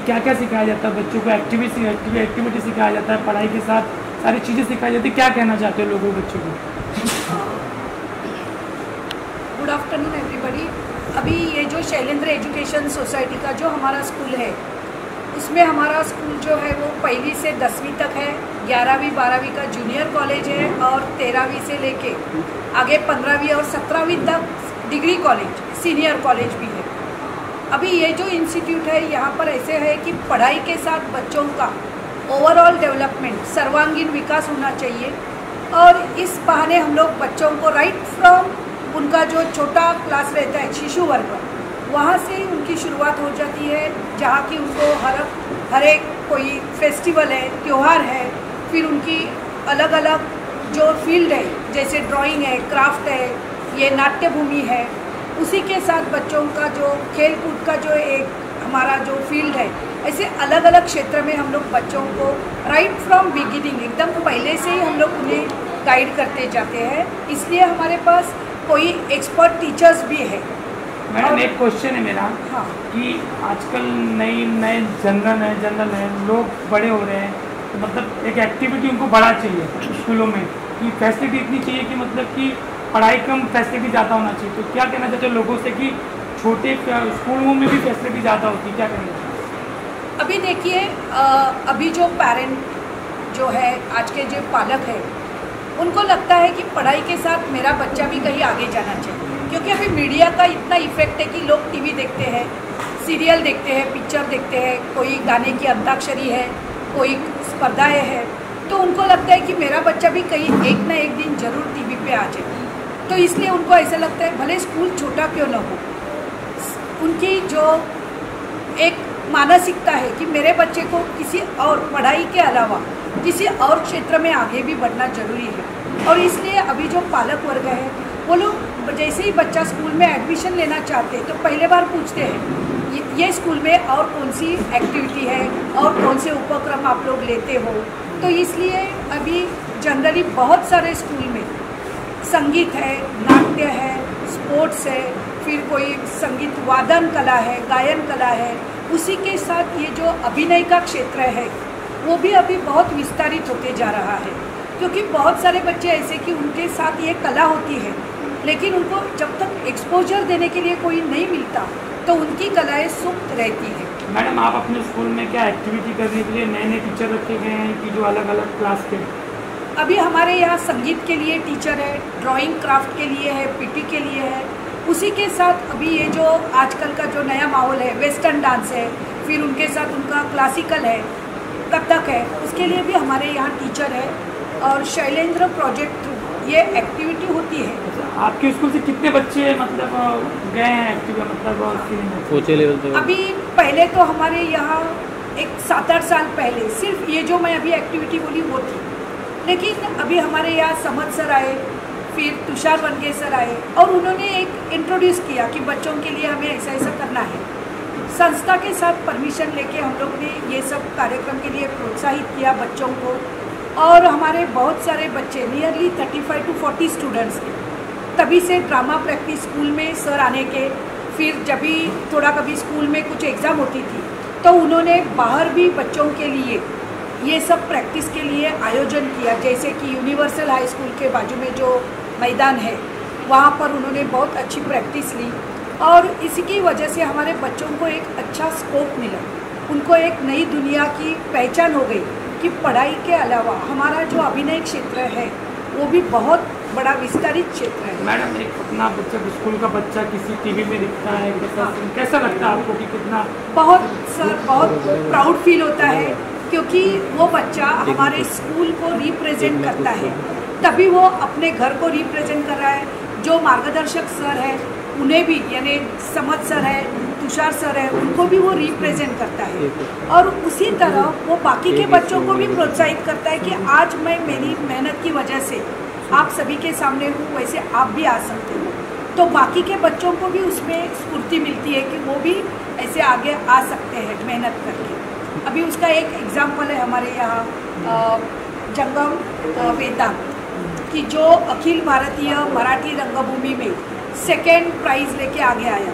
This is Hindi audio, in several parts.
में क्या क्या सिखाया जाता है? बच्चों को एक्टिविटी एक्टिविटी सिखाया जाता है, पढ़ाई के साथ सारी चीज़ें सिखाई जाती है। क्या कहना चाहते हो लोगों, बच्चों को? गुड आफ्टरनून एवरीबॉडी अभी ये जो शैलेंद्र एजुकेशन सोसाइटी का जो हमारा स्कूल है, उसमें हमारा स्कूल जो है वो पहली से दसवीं तक है, ग्यारहवीं, बारहवीं का जूनियर कॉलेज है और तेरहवीं से लेके आगे पंद्रहवीं और सत्रहवीं तक डिग्री कॉलेज सीनियर कॉलेज भी है। अभी ये जो इंस्टीट्यूट है, यहाँ पर ऐसे है कि पढ़ाई के साथ बच्चों का ओवरऑल डेवलपमेंट सर्वांगीण विकास होना चाहिए। और इस बहाने हम लोग बच्चों को राइट फ्रॉम उनका जो छोटा क्लास रहता है, शिशु वर्ग, वहाँ से ही उनकी शुरुआत हो जाती है, जहाँ की उनको हर हर एक कोई फेस्टिवल है, त्यौहार है, फिर उनकी अलग अलग जो फ़ील्ड है, जैसे ड्राइंग है क्राफ्ट है, ये नाट्य भूमि है उसी के साथ बच्चों का जो खेल कूद का जो एक हमारा जो फ़ील्ड है ऐसे अलग अलग क्षेत्र में हम लोग बच्चों को राइट फ्रॉम बिगिनिंग एकदम पहले से ही हम लोग उन्हें गाइड करते जाते हैं। इसलिए हमारे पास कोई एक्सपर्ट टीचर्स भी है। मैडम एक क्वेश्चन है मेरा हाँ। कि आजकल नई नए जनरल है जनरल है लोग बड़े हो रहे हैं तो मतलब एक एक्टिविटी उनको बड़ा चाहिए स्कूलों में कि फैसिलिटी इतनी चाहिए कि मतलब कि पढ़ाई कम फैसिलिटी ज़्यादा होना चाहिए। तो क्या कहना चाहते हो लोगों से कि छोटे स्कूलों में भी फैसिलिटी ज़्यादा होती क्या कहना चाहते अभी देखिए अभी जो पेरेंट जो है, आज के जो पालक है, उनको लगता है कि पढ़ाई के साथ मेरा बच्चा भी कहीं आगे जाना चाहिए। क्योंकि अभी मीडिया का इतना इफ़ेक्ट है कि लोग टीवी देखते हैं सीरियल देखते हैं पिक्चर देखते हैं, कोई गाने की अंताक्षरी है, कोई स्पर्धाएँ है। तो उनको लगता है कि मेरा बच्चा भी कहीं एक ना एक दिन ज़रूर टीवी पे आ जाए। तो इसलिए उनको ऐसा लगता है भले स्कूल छोटा क्यों ना हो। उनकी जो एक मानसिकता है कि मेरे बच्चे को किसी और पढ़ाई के अलावा किसी और क्षेत्र में आगे भी बढ़ना ज़रूरी है। और इसलिए अभी जो पालक वर्ग है वो लोग जैसे ही बच्चा स्कूल में एडमिशन लेना चाहते हैं तो पहले बार पूछते हैं ये, स्कूल में और कौन सी एक्टिविटी है और कौन से उपक्रम आप लोग लेते हो? तो इसलिए अभी जनरली बहुत सारे स्कूल में संगीत है, नाट्य है, स्पोर्ट्स है, फिर कोई संगीत वादन कला है, गायन कला है, उसी के साथ ये जो अभिनय का क्षेत्र है, वो भी अभी बहुत विस्तारित होते जा रहा है। क्योंकि बहुत सारे बच्चे ऐसे कि उनके साथ ये कला होती है, लेकिन उनको जब तक एक्सपोजर देने के लिए कोई नहीं मिलता तो उनकी कलाएँ सुप्त रहती है। मैडम, आप अपने स्कूल में क्या एक्टिविटी करने के लिए नए नए टीचर रखे गए हैं कि जो अलग अलग क्लास के? अभी हमारे यहाँ संगीत के लिए टीचर है ड्राइंग क्राफ्ट के लिए है पीटी के लिए है। उसी के साथ अभी ये जो आजकल का जो नया माहौल है वेस्टर्न डांस है फिर उनके साथ उनका क्लासिकल है कथक है। उसके लिए भी हमारे यहाँ टीचर है और शैलेंद्र प्रोजेक्ट थ्रू ये एक्टिविटी होती है। अच्छा, आपके स्कूल से कितने बच्चे मतलब गए हैं एक्टिव मतलब ऊँचे लेवल पे। अभी पहले तो हमारे यहाँ एक सात आठ साल पहले सिर्फ़ ये जो मैं अभी एक्टिविटी बोली वो थी। लेकिन अभी हमारे यहाँ समझ सर आए, फिर तुषार बनगे सर आए और उन्होंने एक इंट्रोड्यूस किया कि बच्चों के लिए हमें ऐसा ऐसा करना है। संस्था के साथ परमिशन लेके हम लोग ने ये सब कार्यक्रम के लिए प्रोत्साहित किया बच्चों को और हमारे बहुत सारे बच्चे nearly thirty five to forty students थे तभी से ड्रामा प्रैक्टिस स्कूल में सर आने के, फिर जब भी थोड़ा कभी स्कूल में कुछ एग्ज़ाम होती थी तो उन्होंने बाहर भी बच्चों के लिए ये सब प्रैक्टिस के लिए आयोजन किया जैसे कि यूनिवर्सल हाई स्कूल के बाजू में जो मैदान है वहाँ पर उन्होंने बहुत अच्छी प्रैक्टिस ली और इसी की वजह से हमारे बच्चों को एक अच्छा स्कोप मिला। उनको एक नई दुनिया की पहचान हो गई कि पढ़ाई के अलावा हमारा जो अभिनय क्षेत्र है वो भी बहुत बड़ा विस्तारित क्षेत्र है। मैडम एक अपना बच्चा स्कूल का बच्चा किसी टीवी में दिखता है कैसा कैसा लगता है आपको कि कितना बहुत सर बहुत प्राउड फील होता है। क्योंकि वो बच्चा हमारे स्कूल को रिप्रेजेंट करता है। तभी वो अपने घर को रिप्रेजेंट कर रहा है। जो मार्गदर्शक सर है उन्हें भी यानी समझ सर है तुषार सर है उनको भी वो रिप्रेजेंट करता है। और उसी तरह वो बाकी के बच्चों को भी प्रोत्साहित करता है कि आज मैं मेरी मेहनत की वजह से आप सभी के सामने हूँ वैसे आप भी आ सकते हो। तो बाकी के बच्चों को भी उसमें स्फूर्ति मिलती है कि वो भी ऐसे आगे आ सकते हैं मेहनत करके। अभी उसका एक एग्ज़ाम्पल है हमारे यहाँ जंगम वेदांत कि जो अखिल भारतीय मराठी रंगभूमि में सेकेंड प्राइज़ लेके आगे आया।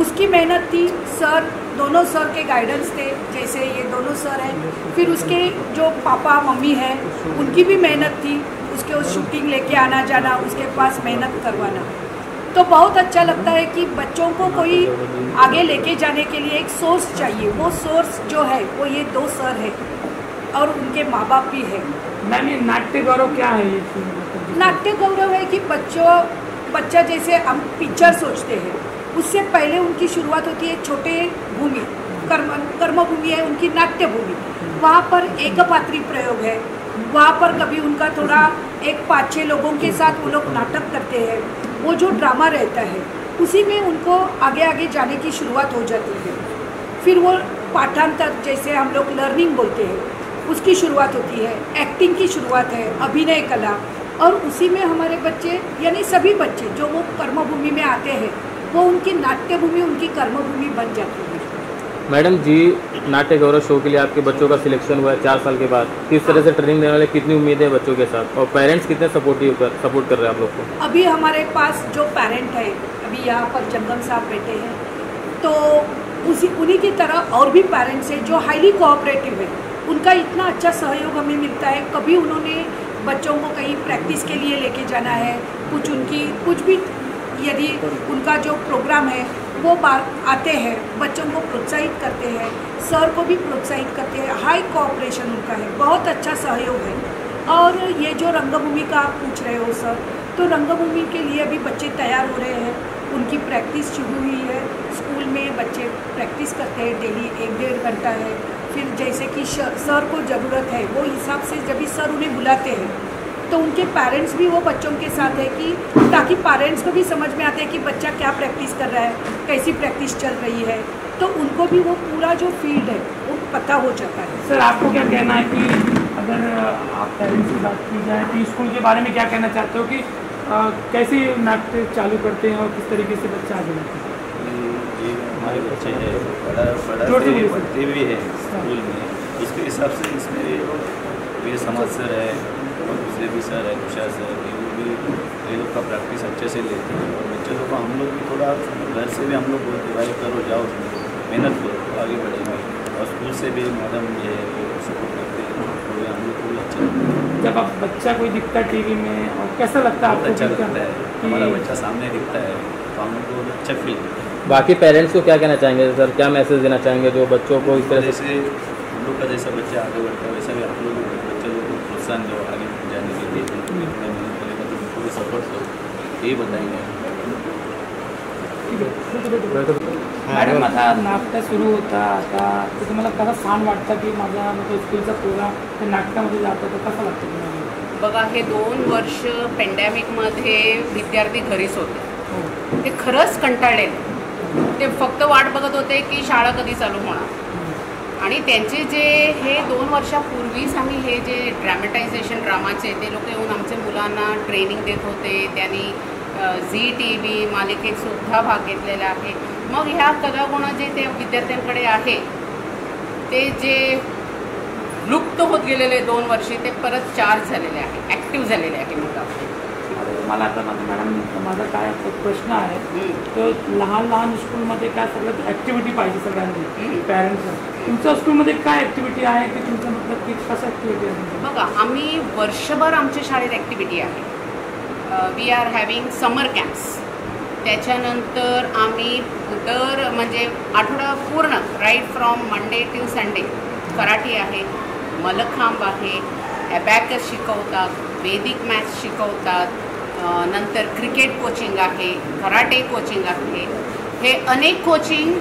उसकी मेहनत थी सर दोनों सर के गाइडेंस थे, जैसे ये दोनों सर हैं। फिर उसके जो पापा, मम्मी हैं, उनकी भी मेहनत थी, उसके उस शूटिंग लेके आना जाना उसके पास मेहनत करवाना। तो बहुत अच्छा लगता है कि बच्चों को कोई आगे लेके जाने के लिए एक सोर्स चाहिए। वो सोर्स जो है वो ये दो सर है और उनके माँ बाप भी है। मैम ये नाट्य गौरव क्या है नाट्य गौरव है कि बच्चों बच्चा जैसे हम पिक्चर सोचते हैं उससे पहले उनकी शुरुआत होती है छोटे भूमि कर्म कर्मभूमि है उनकी नाट्य भूमि वहाँ पर एक पात्री प्रयोग है। वहाँ पर कभी उनका थोड़ा एक पाँच छः लोगों के साथ वो लोग नाटक करते हैं। वो जो ड्रामा रहता है, उसी में उनको आगे आगे जाने की शुरुआत हो जाती है। फिर वो पाठांतर जैसे हम लोग लर्निंग बोलते हैं, उसकी शुरुआत होती है एक्टिंग की शुरुआत है, अभिनय कला, और उसी में हमारे बच्चे, यानी सभी बच्चे जो वो कर्मभूमि में आते हैं, वो उनकी नाट्यभूमि, उनकी कर्मभूमि बन जाती है। मैडम जी, नाट्य गौरव शो के लिए आपके बच्चों का सिलेक्शन हुआ है चार साल के बाद। किस तरह से ट्रेनिंग देने वाले, कितनी उम्मीद है बच्चों के साथ? और पेरेंट्स कितने सपोर्टिव कर सपोर्ट कर रहे हैं आप लोग को? अभी हमारे पास जो पेरेंट है, अभी यहाँ पर जंगम साहब बैठे हैं तो उसी, उन्हीं की तरह और भी पेरेंट्स हैं जो हाईली कोऑपरेटिव है। उनका इतना अच्छा सहयोग हमें मिलता है। कभी उन्होंने बच्चों को कहीं प्रैक्टिस के लिए लेके जाना है, कुछ उनकी, कुछ भी यदि उनका जो प्रोग्राम है, वो आते हैं, बच्चों को प्रोत्साहित करते हैं, सर को भी प्रोत्साहित करते हैं हाई कोऑपरेशन उनका है, बहुत अच्छा सहयोग है। और ये जो रंगभूमि का आप पूछ रहे हो, सर तो रंगभूमि के लिए अभी बच्चे तैयार हो रहे हैं, उनकी प्रैक्टिस शुरू हुई है स्कूल में बच्चे प्रैक्टिस करते हैं डेली एक डेढ़ घंटा है, फिर जैसे कि सर को ज़रूरत है, वो हिसाब से जब भी सर उन्हें बुलाते हैं तो उनके पेरेंट्स भी वो बच्चों के साथ है कि ताकि पेरेंट्स को भी समझ में आते हैं कि बच्चा क्या प्रैक्टिस कर रहा है कैसी प्रैक्टिस चल रही है। तो उनको भी वो पूरा जो फ़ील्ड है वो पता हो जाता है। सर आपको क्या कहना है कि अगर आप पेरेंट्स की बात की जाए तो स्कूल के बारे में क्या कहना चाहते हो कि आ, कैसे नाट्य चालू करते हैं और किस तरीके से बच्चा आगे बढ़ते हैं? हमारे बच्चे हैं बड़ा बड़ा से पढ़ते भी हैं स्कूल में। उसके हिसाब से इसमें ये समाज सर है। भी सर है तुषार सर ये लोग भी ये लोग का प्रैक्टिस अच्छे से लेते हैं। और बच्चे लोग को हम लोग भी थोड़ा घर से भी हम लोग बोलते भाई करो जाओ मेहनत करो आगे बढ़ेंगे। और स्कूल से भी मैडम ये सपोर्ट करते हैं तो हम लोग को भी अच्छा जब आप बच्चा कोई दिखता है टीवी में और कैसा लगता है अच्छा लगता है। हमारा बच्चा सामने दिखता है तो हम लोग को अच्छा फील होता है। बाकी पेरेंट्स को क्या कहना चाहेंगे? सर क्या मैसेज देना चाहेंगे जो बच्चों को इस तरह से जैसे हम लोग का जैसा बच्चा आगे बढ़ता है वैसा भी आप लोग बच्चे लोग को प्रोत्साहन दो आगे जाने के करेगा तो उनको सपोर्ट करो ये बताएंगे मॅडम आता नाटक सुरू होता आता तर तुम्हाला कसा छान वाटतं की माझा म्हणजे स्कूलचा प्रोग्राम ते नाटकामध्ये जातो तर कसं वाटतं तुम्हाला बघा हे दोन वर्ष पेंडॅमिकमध्ये विद्यार्थी घरीच होते ते खरंच कंटाळलेले ते फक्त वाट बघत होते की शाळा कधी चालू होणार आणि त्यांचे जे हे दोन वर्षापूर्वीच आम्ही हे जे ड्रॅमटायझेशन ड्रामाचे ते लोक येऊन आमच्या मुलांना ट्रेनिंग देत होते. त्यांनी झी टी व्ही मालिकेतसुद्धा भाग घेतलेला आहे. मग ह्या कलागुण जे ते विद्यार्थ्यांकडे आहे. ते जे लुप्त होत गेलेले दोन वर्षी ते परत चार्ज झालेले आहे ॲक्टिव्ह झालेले आहे मुलं आता माझं मॅडम माझा काय एक प्रश्न आहे हम्म. तो लहान लहान स्कूलमध्ये काय सगळं ॲक्टिव्हिटी पाहिजे सगळ्यांनी. पॅरेंट्स तुमच्या स्कूलमध्ये काय ॲक्टिव्हिटी आहे की तुमचं मतलब की कसं ॲक्टिव्हिटी आहे? बघा आम्ही वर्षभर आमच्या शाळेत ॲक्टिव्हिटी आहे we are having summer camps त्याच्यानंतर आम्ही दर म्हणजे आठवडा पूर्ण right from Monday to Sunday karate आहे मलखांब आहे ॲबॅकस शिकवतात वेदिक मॅथ्स शिकवतात नंतर क्रिकेट कोचिंग आहे कराटे कोचिंग आहे. हे अनेक कोचिंग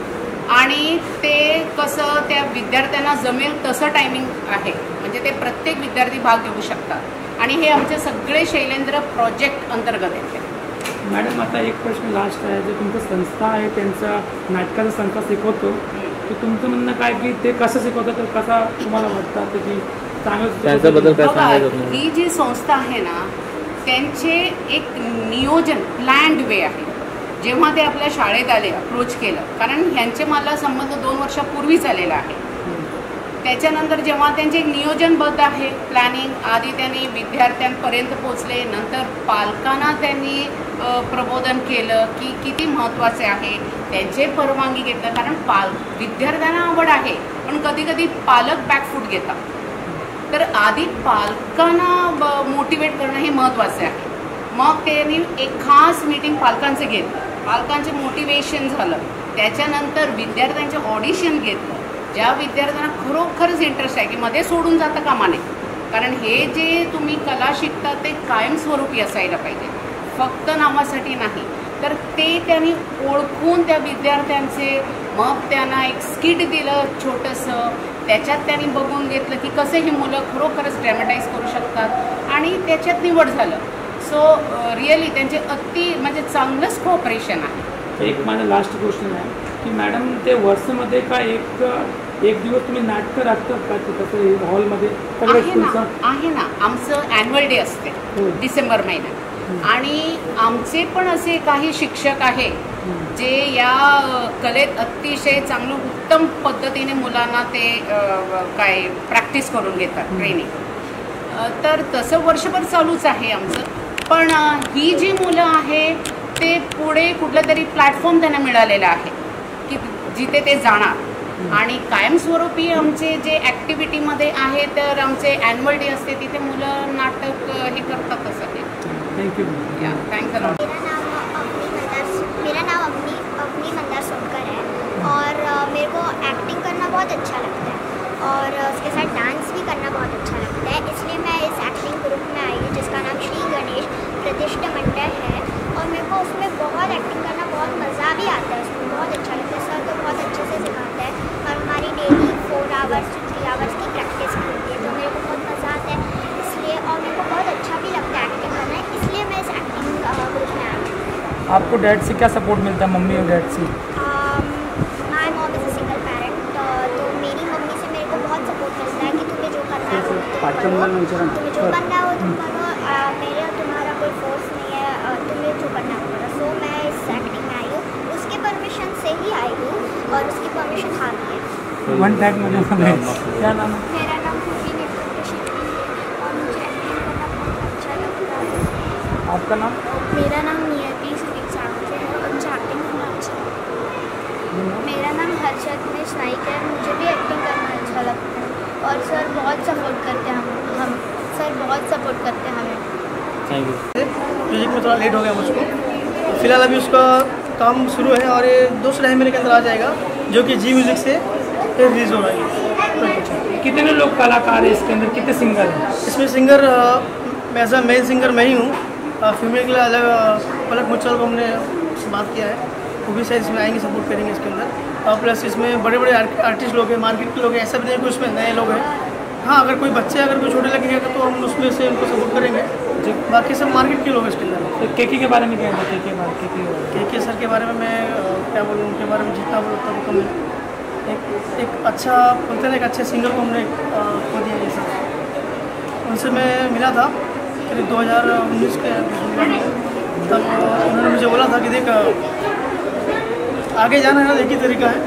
आणि ते कसं त्या विद्यार्थ्यांना जमेल तसं टायमिंग आहे. म्हणजे ते प्रत्येक विद्यार्थी भाग घेऊ शकतात. आणि हे आमचे सगळे शैलेंद्र प्रोजेक्ट अंतर्गत येते मॅडम आता एक प्रश्न लास्ट आहे. जो तुमचं संस्था आहे त्यांचा नाटकाचा संस्था शिकवतो. तर तुमचं म्हणणं काय की ते कसं शिकवतं तर कसा तुम्हाला वाटतं? तर की चांगलं त्यांच्याबद्दल ही जी संस्था आहे ना त्यांचे एक नियोजन प्लॅन्ड वे आहे. जेव्हा ते आपल्या शाळेत आले अप्रोच केलं. कारण ह्यांचे मला संबंध दोन वर्षापूर्वीच आलेला आहे. त्याच्यानंतर जेव्हा त्यांचे एक नियोजनबद्ध आहे प्लॅनिंग आधी त्यांनी विद्यार्थ्यांपर्यंत पोचले नंतर पालकांना त्यांनी प्रबोधन केलं की किती महत्त्वाचे आहे. त्यांचे परवानगी घेतलं कारण पाल विद्यार्थ्यांना आवड आहे. पण कधीकधी पालक बॅकफूट घेतात. तर आधी पालकांना मोटिवेट करणं हे महत्त्वाचं आहे. मग त्यांनी एक खास मीटिंग पालकांचं घेतलं पालकांचे मोटिवेशन झालं. त्याच्यानंतर विद्यार्थ्यांचे ऑडिशन घेतलं ज्या विद्यार्थ्यांना खरोखरच इंटरेस्ट आहे की मध्ये सोडून जातं कामा नये कारण हे जे तुम्ही कला शिकता ते कायमस्वरूपी असायला पाहिजे. फक्त नावासाठी नाही. तर ते त्यांनी ओळखून त्या विद्यार्थ्यांचे मग त्यांना एक स्किट दिलं छोटंसं. त्याच्यात त्यांनी बघून घेतलं की कसे ही मुलं खरोखरच ड्रॅमटाईज करू शकतात. आणि त्याच्यात निवड झालं. सो रिअली त्यांचे अति म्हणजे चांगलंच कोऑपरेशन आहे. एक माझा लास्ट क्वेश्चन आहे की मॅडम ते वर्षमध्ये का एक एक दिवस तुम्ही नाटकं राखतात का ते कसं हॉलमध्ये आहे ना स्कूलचं आहे ना. आमचं ॲन्युअल डे असते. हो. डिसेंबर महिन्यात. आणि आमचे पण असे काही शिक्षक आहे जे या कलेत अतिशय चांगलं उत्तम पद्धतीने मुलांना ते काय प्रॅक्टिस करून घेतात ट्रेनिंग तर तसं वर्षभर चालूच आहे आमचं. पण ही जी मुलं आहे ते पुढे कुठलं तरी प्लॅटफॉर्म त्यांना मिळालेलं आहे की जिथे ते जाणार. आणि कायमस्वरूपी आमचे जे ॲक्टिव्हिटीमध्ये आहे तर आमचे ॲन्युअल डे असते तिथे मुलं नाटक हे करतातच आहे थँक्यू या थँक्स और उसके साथ डांस भी करना बहुत अच्छा लगता है। इसलिए मैं इस एक्टिंग ग्रुप में आई हूँ, जिसका नाम श्री गणेश प्रतिष्ठा मंडल है। और मेरे को उसमें बहुत एक्टिंग करना बहुत मज़ा भी आता है, उसमें बहुत अच्छा लगता है। सर तो बहुत अच्छे से सिखाता है और हमारी daily four hours two three hours की प्रैक्टिस भी होती है तो मेरे को बहुत मज़ा आता है। इसलिए, और मेरे को बहुत अच्छा भी लगता है एक्टिंग करना, इसलिए मैं इस एक्टिंग ग्रुप में आई आपको डैड से क्या सपोर्ट मिलता है, मम्मी और डैड से my mom is a single parent तो मेरी मम्मी से मेरे को बहुत सपोर्ट मिलता है कि तुम्हें जो करना वो तुम करो तुम्हें जो करना है तुम करो। मेरे और तुम्हारा कोई फोर्स नहीं है। तुम्हें जो करना है करो। सो मैं इस एक्टिंग में आई हूँ। उसके परमिशन से ही आई हूँ और उसकी परमिशन हाँ। भी है वन टैग मुझे क्या नाम मेरा नाम खुशी है और मुझे एक्टिंग करना बहुत अच्छा लगता है। आपका नाम? मेरा नाम नियति सुदीप सावंत है और मुझे एक्टिंग करना अच्छा लगता है। मेरा नाम? हर्षद मिश नाइक है मुझे भी एक्टिंग करना अच्छा लगता है। और सर बहुत सपोर्ट करते हैं हम हम सर बहुत सपोर्ट करते हैं हमें। थैंक यू म्यूज़िक में थोड़ा लेट हो गया मुझको। फ़िलहाल अभी उसका काम शुरू है और ये दो सौ ढाई महीने के अंदर आ जाएगा जो कि जी म्यूज़िक से रिलीज़ हो रहा है। कितने लोग कलाकार हैं इसके अंदर? कितने सिंगर हैं? इसमें singer as a main singer मैं ही हूँ। फीमेल के लिए अलग अ, पलक मुच्छल को हमने बात किया है। वो भी शायद इसमें आएँगे सपोर्ट करेंगे इसके अंदर। और प्लस इसमें बड़े बड़े आर्टिस्ट लोग हैं मार्केट के लोग हैं ऐसा भी नहीं कि उसमें नए लोग हैं। हाँ अगर कोई बच्चे अगर कोई छोटे लगेगा तो हम उसमें से उनको सपोर्ट करेंगे। बाकी सब मार्केट के लोग हैं इसके अंदर तो केकी के बारे में क्या है? बारे के बारे के के सर के बारे में मैं क्या बोलूँ उनके बारे में जितना बोलूँ उतना कम है। एक एक अच्छा बोलते ना, एक अच्छे सिंगर को हमने खो दिया जैसे उनसे मैं मिला था करीब 2019 के तब उन्होंने मुझे बोला था कि देख आगे जाना है ना एक ही तरीका है।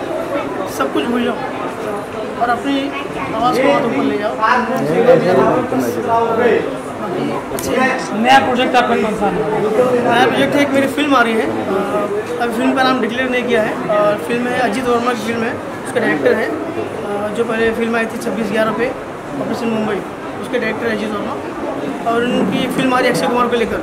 सब कुछ भूल जाओ। और अपनी आवाज़ को ऊपर ले जाओ। नया प्रोजेक्ट आपका कौन सा है? नया प्रोजेक्ट है एक मेरी फ़िल्म आ रही है। अभी फ़िल्म का नाम डिक्लेयर नहीं किया है। और फ़िल्म है अजीत वर्मा की फ़िल्म है। उसका डायरेक्टर है। जो पहले फ़िल्म आई थी छब्बीस ग्यारह पे ऑपरेशन मुंबई। उसके डायरेक्टर है अजीत वर्मा। और उनकी फ़िल्म आ रही है अक्षय कुमार को लेकर।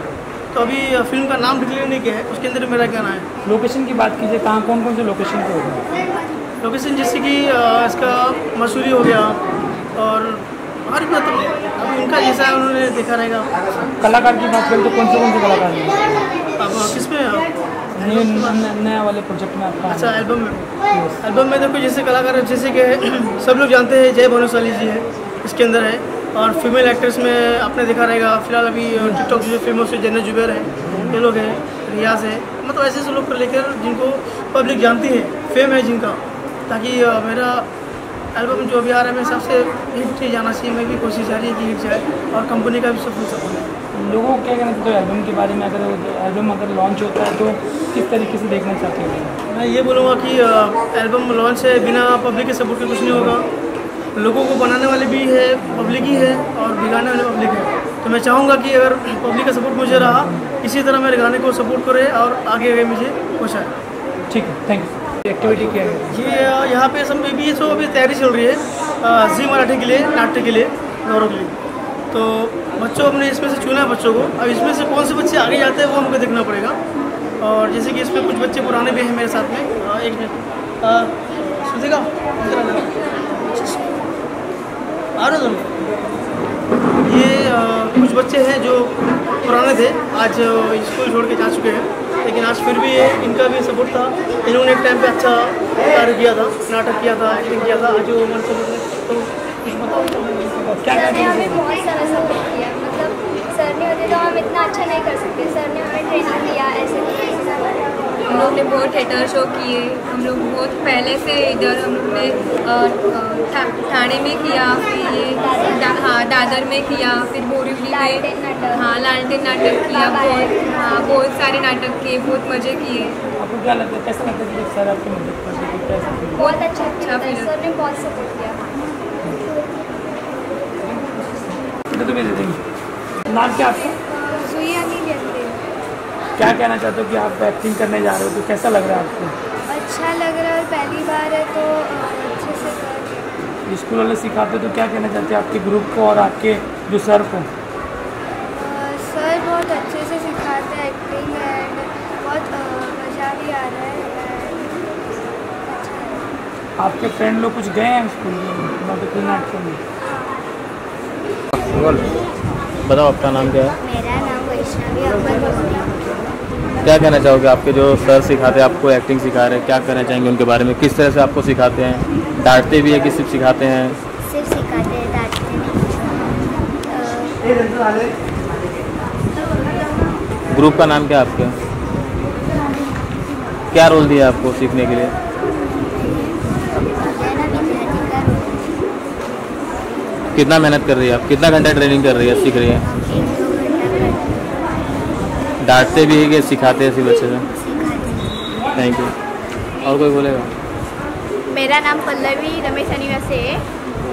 तो अभी फ़िल्म का नाम डिक्लेयर नहीं किया है उसके अंदर मेरा गाना है? लोकेशन की बात कीजिए कहाँ कौन कौन से लोकेशन पे होगा लोकेशन जैसे कि इसका मसूरी हो गया और हर मतलब अभी उनका जैसा उन्होंने देखा रहेगा। कलाकार की बात करें तो कौन से कौन से कलाकार हैं? अब किसमें नया वाले प्रोजेक्ट में आपका? अच्छा एल्बम में। एल्बम में देखो जैसे कलाकार जैसे कि सब लोग जानते हैं जय भानुशाली जी है इसके अंदर है। और फीमेल एक्ट्रेस में आपने देखा रहेगा फ़िलहाल अभी टिकटॉक जो फ़ेमस है जन्नत जुबैर है ये लोग हैं रियाज है मतलब ऐसे ऐसे लोग को लेकर जिनको पब्लिक जानती है फेम है जिनका ताकि मेरा एल्बम जो अभी आ रहा है मेरे हिसाब से हिट ही जाना चाहिए मेरी भी कोशिश जा रही है कि हिट जाए और कंपनी का भी सब कुछ सपोर्ट लोगों को क्या कहना चाहते हो एल्बम के बारे में? अगर एल्बम अगर लॉन्च होता है तो किस तरीके से देखना चाहते हो? मैं ये बोलूँगा कि एल्बम लॉन्च है बिना पब्लिक के सपोर्ट के कुछ नहीं होगा। लोगों को बनाने वाले भी है पब्लिक ही है और बिगाड़ने वाले पब्लिक है। तो मैं चाहूँगा कि अगर पब्लिक का सपोर्ट मुझे रहा इसी तरह मेरे गाने को सपोर्ट करे और आगे आगे मुझे खुश पहुँचाए ठीक है थैंक यू एक्टिविटी क्या है? ये अ, यहाँ पे सब भी तो अभी तैयारी चल रही है जी मराठी के लिए नाट्य के लिए गौरव के लिए। तो बच्चों हमने इसमें से चुना है बच्चों को। अब इसमें से कौन से बच्चे आगे जाते हैं वो हमको देखना पड़ेगा। और जैसे कि इसमें कुछ बच्चे पुराने भी हैं मेरे साथ में। एक मिनट। इधर आ जाओ। आ रहे तुम ये अ, कुछ बच्चे हैं जो पुराने थे आज स्कूल छोड़ के जा चुके हैं। लेकिन आज फिर भी ये इनका भी सपोर्ट था। इन्होंने एक टाइम पे अच्छा कार्य किया था नाटक किया था एक्टिंग किया था। आज वो हमारे सपोर्ट में तो कुछ बताओ क्या क्या सर ने हमें बहुत सारा सपोर्ट किया। मतलब सर नहीं होते तो हम इतना अच्छा नहीं कर सकते। सर ने हमें ट्रेनिंग दिया ऐसे हम लोग ने बहुत थिएटर शो किए हम लोग बहुत पहले से इधर हम लोग ने ठाणे में किया फिर ये दा, हाँ दादर में किया फिर बोरीवली में नाटक। हाँ लालटेन नाटक किया बहुत हाँ बहुत सारे नाटक किए बहुत मज़े किए। आपको क्या लगता है कैसा लगता है सर आपकी मदद करते हैं कैसा feel होता बहुत अच्छा अच्छा सर ने बहुत सपोर्ट किया। है? तो नाम क्या आपका? नहीं लेते क्या कहना चाहते हो कि आप एक्टिंग करने जा रहे हो? तो कैसा लग रहा है आपको? अच्छा लग रहा है और पहली बार है तो अच्छे से स्कूल वाले सिखाते तो क्या कहना चाहते हैं आपके ग्रुप को और आपके जो सर को? सर बहुत अच्छे से सिखाते हैं एक्टिंग एंड बहुत मज़ा भी आ रहा है। and है आपके फ्रेंड लोग कुछ गए हैं स्कूल में? मतलब बोल। बताओ आपका नाम क्या है? मेरा नाम वैष्णवी अमर क्या कहना चाहोगे? आपके जो सर सिखाते हैं आपको एक्टिंग सिखा रहे हैं क्या कहना चाहेंगे उनके बारे में? किस तरह से आपको सिखाते हैं? डांटते भी है कि सिर्फ़ सिखाते हैं? सिर्फ़ सिखाते हैं डांटते ग्रुप का नाम क्या है आपका? क्या रोल दिया आपको सीखने के लिए? कितना मेहनत कर रही है आप? कितना घंटा ट्रेनिंग कर रही है सीख रही है? डांटते भी है कि सिखाते हैं अच्छे से थैंक यू और कोई बोलेगा? मेरा नाम पल्लवी रमेश निवासी है।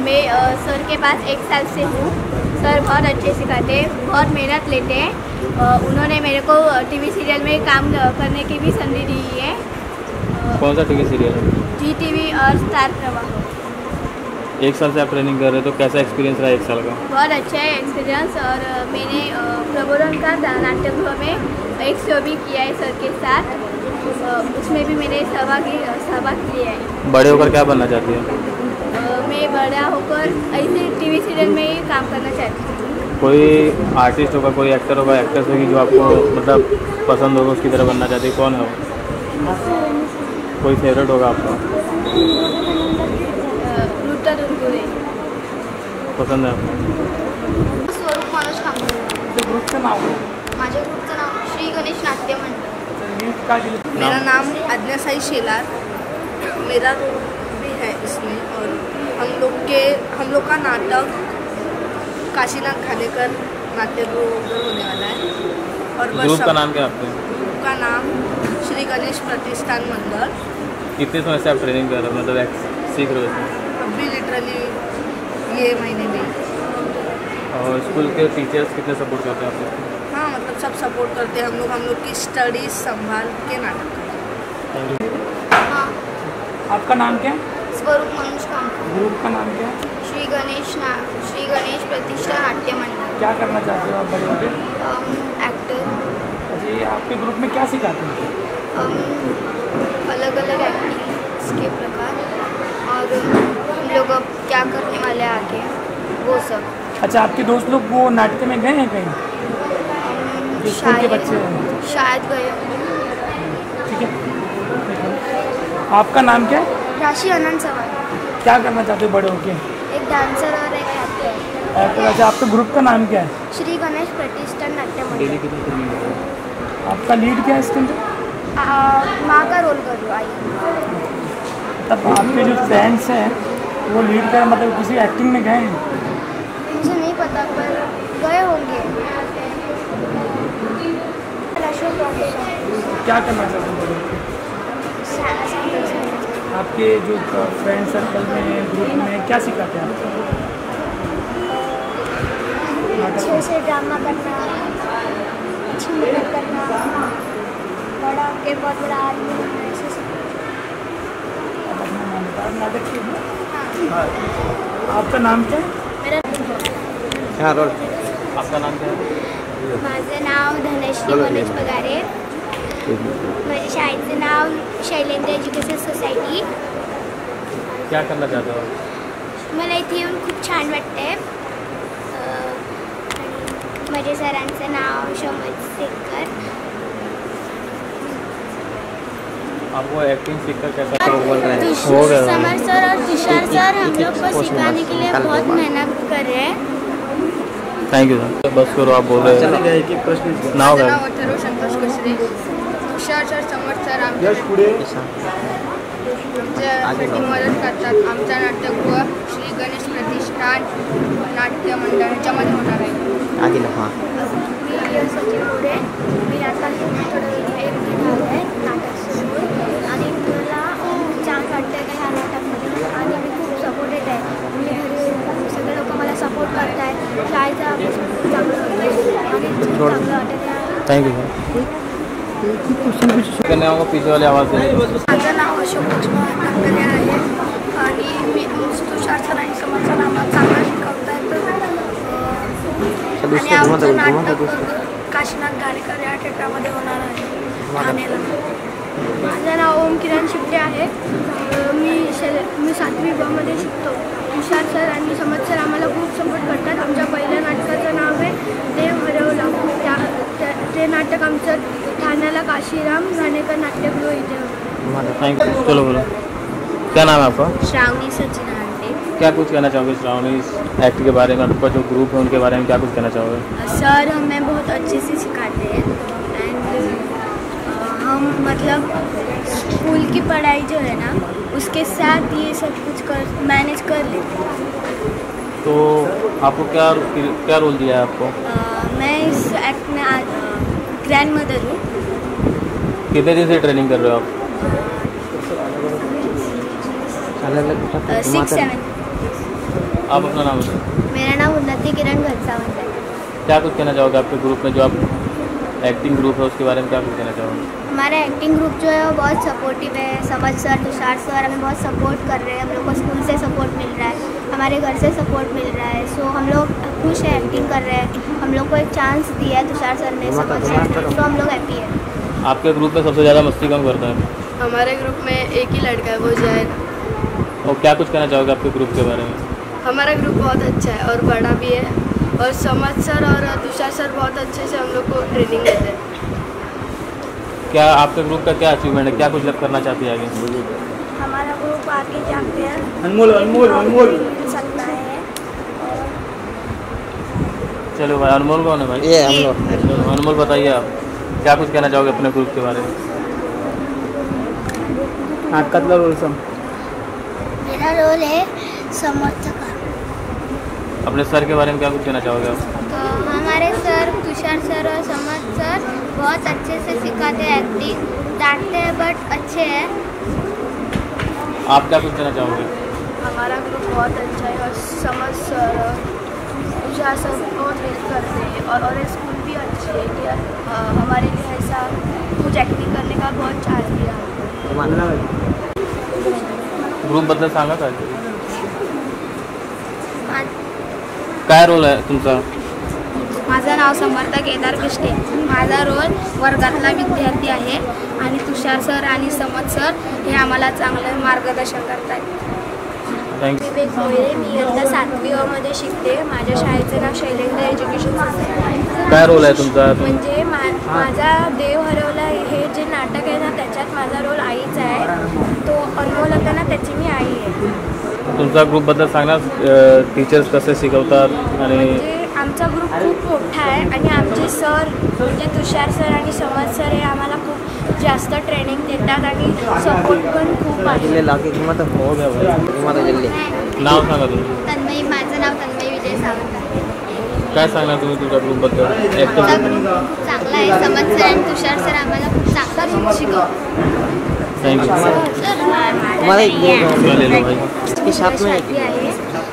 मैं सर के पास एक साल से हूँ। सर बहुत अच्छे सिखाते हैं बहुत मेहनत लेते हैं। उन्होंने मेरे को टीवी सीरियल में काम करने की भी संधि दी है। कौन सा टीवी सीरियल? है जी टीवी और स्टार प्रवाह। एक साल से आप ट्रेनिंग कर रहे हो तो कैसा एक्सपीरियंस रहा एक साल का? बहुत अच्छा है एक्सपीरियंस और मैंने प्रबोधन का नाट्यगृह में एक शो भी किया है सर के साथ। उसमें भी मैंने सहभागी सहभाग लिया है। बड़े होकर क्या बनना चाहती है? मैं बड़ा होकर ऐसे टीवी सीरियल में ही काम करना चाहती हूँ। कोई आर्टिस्ट होगा कोई एक्टर होगा एक्ट्रेस होगी जो आपको मतलब पसंद होगा उसकी तरह बनना चाहती है? कौन है वो? कोई फेवरेट होगा आपका? पसंद है आपको स्वरूप मनोज कांबळे ग्रुपचं नाव माझ्या ग्रुपचं नाव श्री गणेश नाट्य दिलं? मेरा नाम? आज्ञा साई शेलार. मेरा रोल भी है इसमें और हम लोग के हम लोग का नाटक काशीनाथ खानेकर नाट्यगृह उधर होने वाला है। और बस ग्रुप का नाम क्या है आपके? ग्रुप का नाम श्री गणेश प्रतिष्ठान मंडल। कितने समय से आप ट्रेनिंग कर रहे हो? मतलब सीख रहे हो अभी लिटरली ये महीने में। और स्कूल के टीचर्स कितने सपोर्ट करते हैं आपको? हाँ मतलब सब सपोर्ट करते हैं हम लोग। हम लोग की स्टडीज़ संभाल के नाटक करते हैं। हाँ। आपका नाम क्या है? स्वरूप मनोज कांबळे ग्रुप का नाम क्या है? श्री गणेश ना श्री गणेश प्रतिष्ठा नाट्य मंडल। क्या करना चाहते हो आप बड़े होकर एक्टर ये आपके ग्रुप में क्या सिखाते हैं अलग अलग एक्टिंग्स के प्रकार और हम लोग अब क्या करने वाले हैं आगे वो सब। अच्छा आपके दोस्त लोग वो नाट्य में गए हैं कहीं? जो स्कूल के बच्चे हैं। शायद गए ठीक है। आपका नाम क्या है? राशि अनंत सवाल। क्या करना चाहते हो बड़े होके? एक डांसर और एक एक्टर अच्छा आपके ग्रुप का नाम क्या है? श्री गणेश प्रतिष्ठान नाट्य मंडल आपका लीड क्या है इसके अंदर? माँ का रोल कर रहा तब आपके जो फ्रेंड्स हैं वो लीड कर मतलब किसी एक्टिंग में गए हैं मुझे नहीं पता पर गए होंगे। क्या करना चाहते हो? आपके जो फ्रेंड सर्कल में ग्रुप में क्या सिखाते हैं आपको? अच्छे से ड्रामा करना अच्छी मेहनत करना बड़ा के बहुत बड़ा आदमी ऐसे नाटक हाँ। आपका नाम क्या है? मेरा हाँ रोल? आपका नाम क्या है? माझं नाव धनश्री मनोज पगारे. माझ्या शाळेचं नाव शैलेंद्र एज्युकेशन सोसायटी. क्या करना चाहते हो? मला इथे येऊन खूप छान माझ्या सरांचं नाव शोमज सेकर आपको एक्टिंग सीखकर कैसा समर सर और तुषार सर हम लोग को सिखाने के लिए बहुत मेहनत कर रहे हैं. थैंक यू सर बस करो आप बोल रहे हैं। नाव आमच्यासाठी मदत करतात आमचा नाट्यगृह श्री गणेश प्रतिष्ठान नाट्य मंडळ ह्याच्यामध्ये होणार आहे वाटत आहे थैंक यू सर वालों आवाज़ माझं नाव अशोक लक्ष्मण आहे. आणि मी सर आम्हाला चांगलं शिकवत नाटक काशीनाथ घाणेकर या थिएटरमध्ये होणार आहे. ठाण्याला. माझं नाव ओम किरण शिपटे आहे. मी शे मी सातवी मध्ये शिकतो. तुषार सर आणि समज सर आम्हाला खूप सपोर्ट करतात. आमच्या पहिल्या नाटकाचं नाव आहे देव हरवला. त्या- ते नाटक आमचं ठाण्याला काशीराम घाणेकर नाट्यगृह इथे होतं. थैंक यू चलो बोलो. क्या नाम है आपका? श्रावणी सचिन आंटे क्या कुछ कहना चाहोगे श्रावणी एक्ट के बारे में? आपका जो ग्रुप है उनके बारे में क्या कुछ कहना चाहोगे? सर हमें बहुत अच्छे से सिखाते हैं। एंड हम मतलब स्कूल की पढ़ाई जो है ना उसके साथ ये सब कुछ कर मैनेज कर लेते हैं। तो आपको क्या क्या रोल दिया है आपको? अ, मैं इस एक्ट में ग्रैंड मदर हूँ। कितने दिन से ट्रेनिंग कर रहे हो आप? सिक्स सेवन आप अपना नाम बताओ। मेरा नाम उन्नति किरण घनसावंत है। क्या कुछ कहना चाहोगे आपके ग्रुप में जो आप एक्टिंग ग्रुप है उसके बारे में क्या कुछ कहना चाहोगे? हमारा एक्टिंग ग्रुप जो है वो बहुत सपोर्टिव है। समझ सर तुषार सर हमें बहुत सपोर्ट कर रहे हैं। हम लोग को स्कूल से सपोर्ट मिल रहा है। हमारे घर से सपोर्ट मिल रहा है। सो हम लोग खुश हैं एक्टिंग कर रहे हैं। हम लोग को एक चांस दिया है तुषार सर ने समझ सर तो हम लोग हैप्पी हैं। आपके ग्रुप में सबसे ज़्यादा मस्ती कौन करता है? हमारे ग्रुप में एक ही लड़का है वो जैन। और क्या कुछ कहना चाहोगे आपके ग्रुप के बारे में? हमारा ग्रुप बहुत अच्छा है और बड़ा भी है। और समझ सर और तुषार सर बहुत अच्छे से हम लोग को ट्रेनिंग देते हैं। क्या आपके ग्रुप का क्या अचीवमेंट है? क्या कुछ लग करना चाहती है आगे? हमारा ग्रुप आगे जाते हैं अनमोल अनमोल। अनमोल सकता है। चलो भाई अनमोल कौन है भाई? ये हम लोग अनमोल बताइए आप। क्या कुछ कहना चाहोगे अपने ग्रुप के बारे में? नाटकातला रोल सांग मेरा रोल है समर्थक। अपने सर के बारे में क्या कुछ कहना चाहोगे आप? तो हमारे सर तुषार सर और समझ सर बहुत अच्छे से सिखाते हैं एक्टिंग डांटते हैं बट अच्छे हैं। आप क्या कुछ कहना चाहोगे? हमारा ग्रुप बहुत अच्छा है और समझ सर तुषार सर बहुत हेल्प करते हैं और और स्कूल भी अच्छे है कि हमारे लिए ऐसा कुछ एक्टिंग करने का बहुत चांस दिया। ग्रुपबद्दल सांगा काय काय रोल आहे तुमचा? माझं नाव समर्थ केदार पिष्टे माझा रोल वर्गातला विद्यार्थी आहे आणि तुषार सर आणि समज सर हे आम्हाला चांगलं मार्गदर्शन करतात. थँक्यू विवेक मोरे मी आता सातवी मध्ये शिकते. माझ्या शाळेचं नाव शैलेंद्र एज्युकेशन सोसायटी. काय रोल आहे तुमचा? म्हणजे मा माझा देव हरवला हे जे नाटक आहे ना त्याच्यात माझा रोल आईचा आहे. तो अनमोल होता ना त्याची मी आई आहे. तुमचा ग्रुपबद्दल सांगणार टीचर्स कसे शिकवतात आणि म्हणजे आमचा ग्रुप खूप मोठा आहे आणि आमचे सर म्हणजे तुषार सर आणि समज सर हे आम्हाला खूप जास्त ट्रेनिंग देतात आणि सपोर्ट पण खूप आहे. हो नाव सांगा तुम्ही तन्मयी माझं नाव तन्मयी विजय सावंत आहे. काय सांगणार तुम्ही तुमच्या ग्रुपबद्दल आमचा ग्रुप खूप चांगला आहे. समज सर आणि तुषार सर आम्हाला खूप चांगलं शिकवतात. थैंक यू तुम्हाला एक इसके साथ आहे.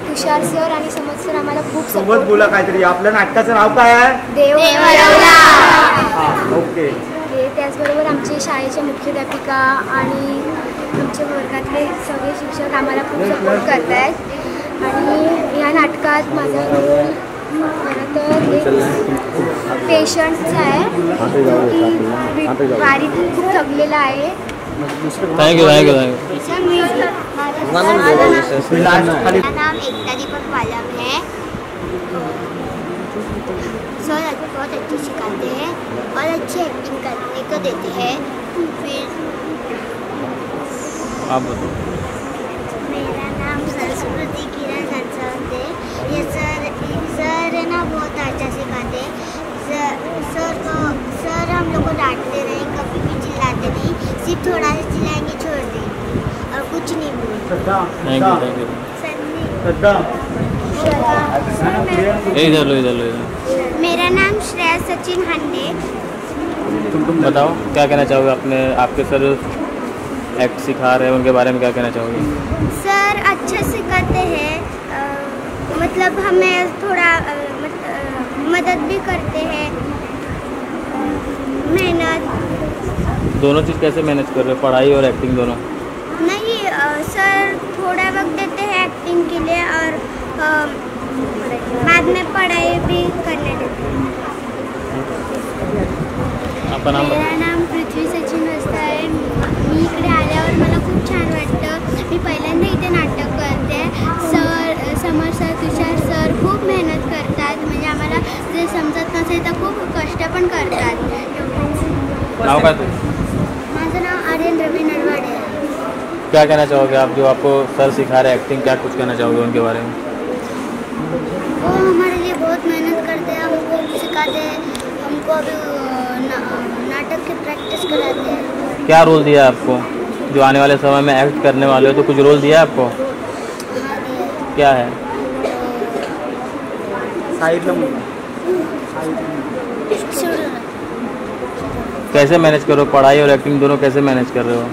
तुषार सर आणि समज सर आम्हाला खूप सोबत सपोर्ट बोला काहीतरी. आपल्या नाटकाचं नाव काय आहे? देव ओके. त्याचबरोबर आमचे शाळेचे मुख्याध्यापिका आणि आमच्या वर्गातले सगळे शिक्षक आम्हाला खूप सपोर्ट करत आहेत आणि या नाटकात माझा रोल खरं तर पेशंटचा आहे. की वारीतून खूप थकलेला आहे. Thank you thank you thank you मेरा नाम एकता दीपक वालम है सर बहुत अच्छे सिखाते हैं और अच्छी एक्टिंग करने को देते हैं फिर आप बताओ। मेरा नाम हंसवंत है ये सर सर है ना बहुत अच्छा सिखाते हैं सर सर को सर हम लोग को डांटते नहीं कभी भी चिल्लाते नहीं सिर्फ़ थोड़ा सा चिल्लाएँगे छोड़ देंगे और कुछ नहीं बोलेंगे Shraddha thank you thank you इधर लो इधर लो इधर मेरा नाम श्रेया सचिन हंडे। तुम तुम बताओ क्या कहना चाहोगे अपने आपके सर एक्ट सिखा रहे हैं उनके बारे में क्या कहना चाहोगे? सर अच्छा सिखाते हैं। मतलब हमें थोड़ा मत, मदद भी करते हैं। मेहनत। दोनों चीज़ कैसे मैनेज कर रहे हो? पढ़ाई और एक्टिंग दोनों? सर थोड़ा वक्त देते हैं एक्टिंग के लिए और बाद में पढ़ाई भी करने देते हैं मेरा नाम पृथ्वी सचिन वस्ता आहे मी इकडे आल्यावर मला खूप छान वाटतं। मी पहिल्यांदा इथे नाटक करते। Sir Samar sir Tushar sir खूप मेहनत करतात. म्हणजे आम्हाला जे समजत नसेल तर खूप कष्ट पण करतात. नाव काय क्या कहना चाहोगे आप जो आपको सर सिखा रहे हैं एक्टिंग क्या कुछ कहना चाहोगे उनके बारे में? वो हमारे लिए बहुत मेहनत करते हैं हमको सिखाते हैं हमको अभी ना- नाटक की प्रैक्टिस कराते हैं। क्या रोल दिया आपको? जो आने वाले समय में एक्ट करने वाले हो तो कुछ रोल दिया है आपको क्या है? कैसे मैनेज करो पढ़ाई और एक्टिंग दोनों कैसे मैनेज कर रहे हो?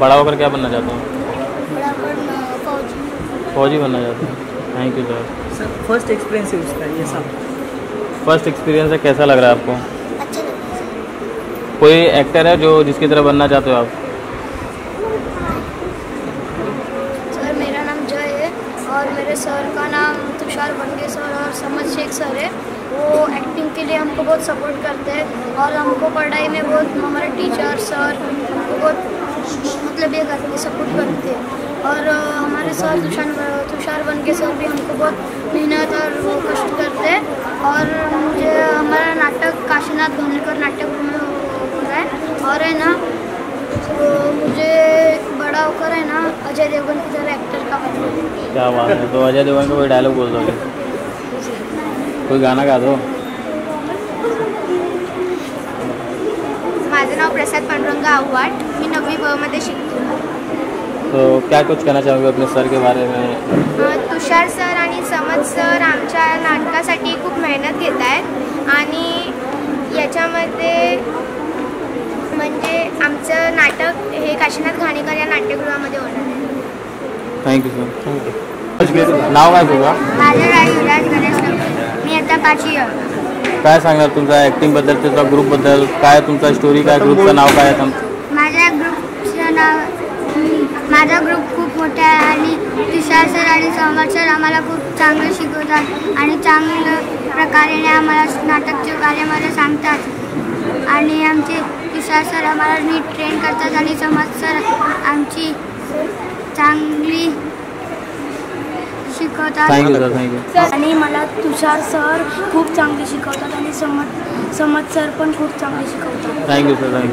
बड़ा होकर क्या बनना चाहते हैं? फौजी। फौजी बनना चाहते हैं। Thank you sir sir first experience है उसका ये सब? फ़र्स्ट एक्सपीरियंस है कैसा लग रहा है आपको? अच्छा है कोई एक्टर है जो जिसकी तरह बनना चाहते हो आप? सर मेरा नाम जय है और मेरे सर का नाम तुषार बंगे सर और समझ शेख सर है। वो एक्टिंग के लिए हमको बहुत सपोर्ट करते हैं और हमको पढ़ाई में बहुत हमारे टीचर सर हमको बहुत ये करते सपोर्ट करते हैं। और हमारे सर तुषार तुषार बनके सर भी हमको बहुत मेहनत और वो कष्ट करते हैं। और मुझे हमारा नाटक काशीनाथ घानेकर नाटक में हो रहा है। और है ना तो मुझे बड़ा होकर है ना, अजय देवगन की तरह एक्टर का क्या बात है तो अजय देवगन का कोई डायलॉग बोल दोगे? कोई गाना गा दो। माझं नाव प्रसाद पांडुरंग आव्हाड. मी नववी ब मध्ये शिकतो. तो क्या कुछ कहना चाहोगे अपने सर के बारे में? तुषार सर आणि समज सर आमच्या नाटकासाठी खूप मेहनत घेत आहेत. आणि याच्यामध्ये म्हणजे आमचं नाटक हे काशीनाथ घाणेकर या नाट्यगृहामध्ये होणार आहे. थँक्यू सर थँक्यू नाव काय तुझं? माझं नाव युवराज गणेश. मी आता पाचवी आहे. काय सांगणार तुमच्या ॲक्टिंगबद्दल तुमच्या ग्रुपबद्दल काय तुमचा स्टोरी काय ग्रुपचं नाव काय आहे तुमचं माझ्या ग्रुपचं नाव माझा ग्रुप खूप मोठा आहे आणि तुषार सर आणि समर सर आम्हाला खूप चांगलं शिकवतात आणि चांगलं प्रकारे आम्हाला नाटकचे कार्य मला सांगतात. आणि आमचे तुषार सर आम्हाला नीट ट्रेन करतात आणि समज सर आमची चांगली शिकवतात. आणि मला तुषार सर खूप चांगले शिकवतात आणि समज समज सर पण खूप चांगले शिकवतात. Thank you sir thank you